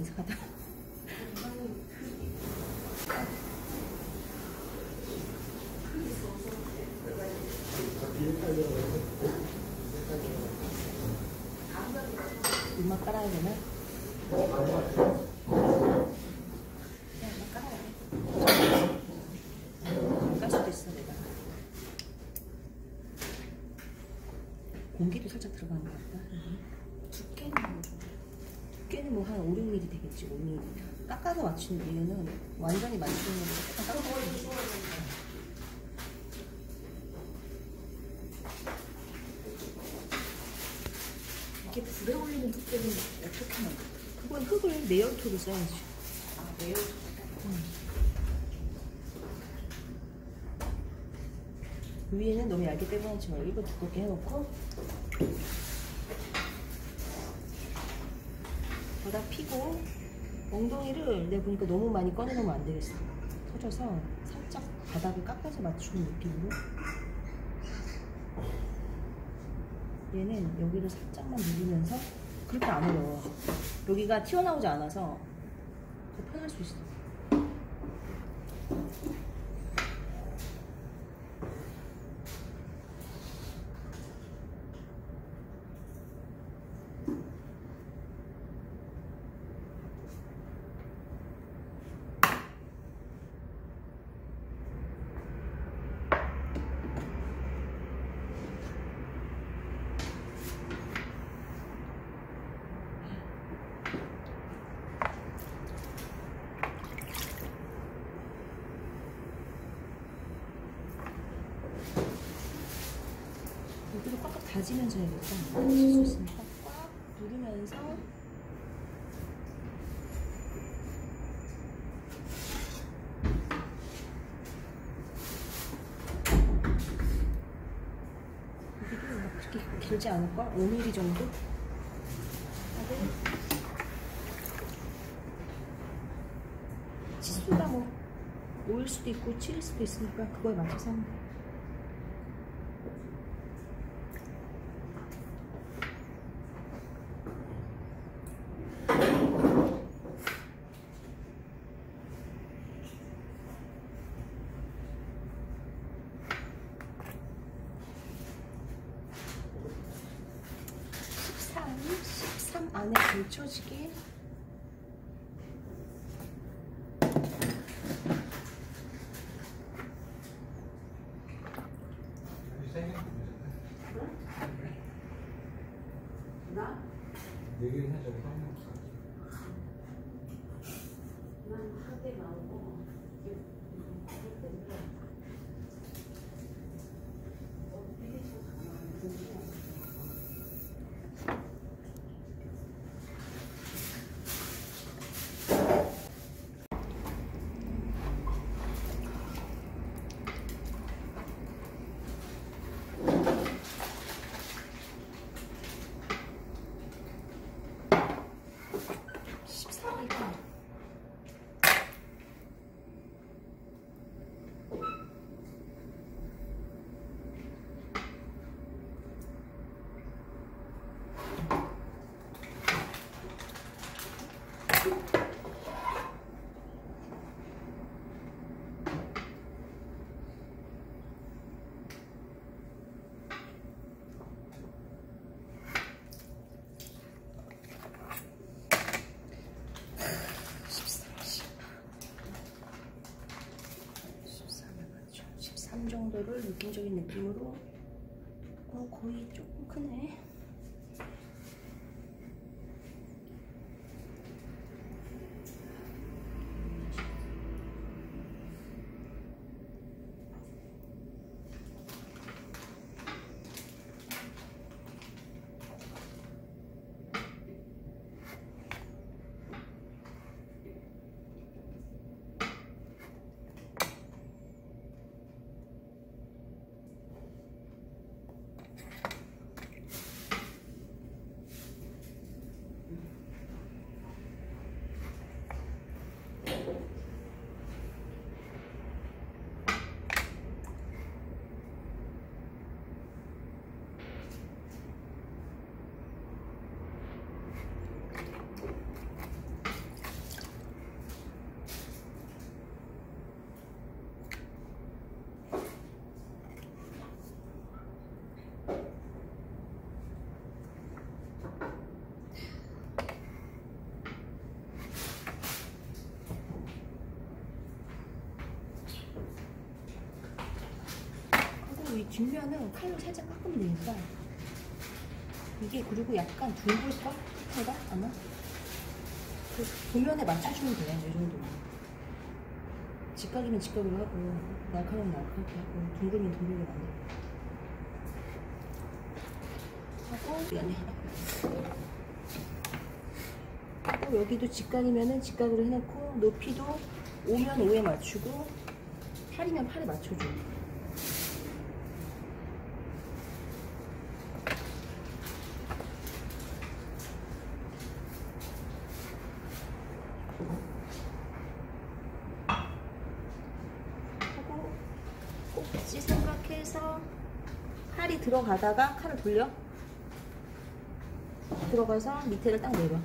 이상하다. 입맛 깔아야 되나? 그냥 입맛 깔아야 돼. 깔 수도 있어, 내가. 공기도 살짝 들어가는 것 같다. 두께는 뭐 좀. 두께는 뭐 한 5, 6mm 되겠지, 5mm. 깎아서 맞추는 이유는 완전히 맞추는 것보다 깎아서 이게 불에 올리는 두께는 어떻게 만들어? 그건 흙을 내열토로 써야지. 아, 매우 위에는 너무 얇게 떼보내지 말고 이거 두껍게 해놓고 바닥 피고 엉덩이를 내가 보니까 너무 많이 꺼내놓으면 안 되겠어. 터져서 살짝 바닥을 깎아서 맞추는 느낌으로. 얘는 여기를 살짝만 누르면서 그렇게 안 어려워 여기가 튀어나오지 않아서 더 편할 수 있어 여기를 꽉꽉 다지면서 해야겠다. 쓸수 있으니까 꽉 누르면서 여기도 막 그렇게 길지 않을걸? 5mm 정도? 치수가 뭐 5일 수도 있고 7일 수도 있으니까 그거에 맞춰서 하면 돼. 십삼, 안에 걸쳐지게 나? 얘기를 해줘. 상관없어. 난 하게 나오고 이게 그것 때문에 어, 이게 좀 가능한데 십삼이고 십삼, 십삼에 맞죠. 13 정도를 느낌적인 느낌으로 어 거의 조금 크네. 뒷면은 칼로 살짝 깎으면 되니까 이게 그리고 약간 둥글까? 끝에가 아마? 그 도면에 맞춰주면 돼요 이 정도면. 직각이면 직각으로 하고 날카로우면 날카롭게 하고 둥글면 둥글게 만들고. 하고 연해 하고 여기도 직각이면은 직각으로 해놓고 높이도 5면 5에 맞추고 8이면 8에 맞춰줘 하고 꼭지 생각해서 칼이 들어가다가 칼을 돌려? 들어가서 밑에를 딱 내려